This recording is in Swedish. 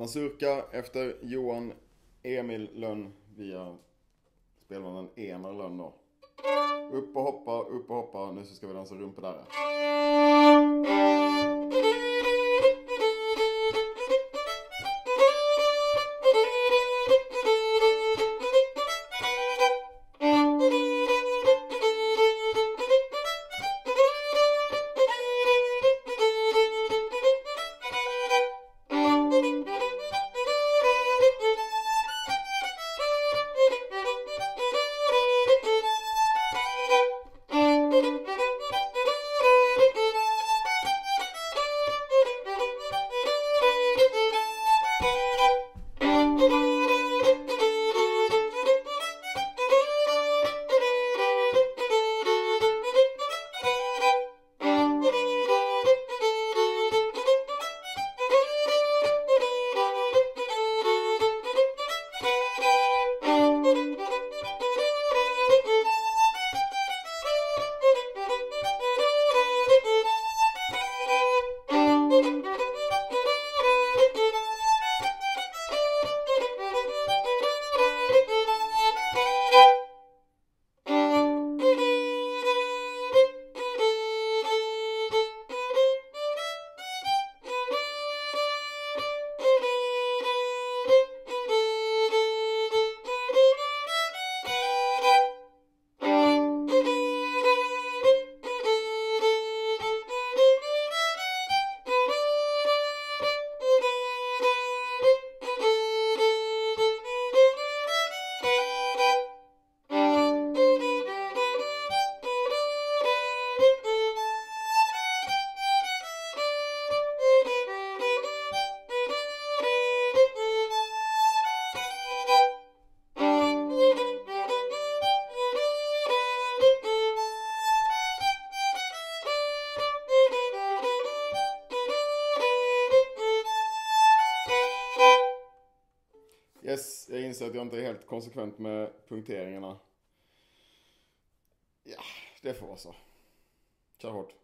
Mazurka efter Johan Emil Lönn via spelmannen Enar Lönn då. Upp och hoppa, upp och hoppa. Nu så ska vi dansa rumpedarre. Yes, jag inser att jag inte är helt konsekvent med punkteringarna. Ja, det får vara så. Kör hårt.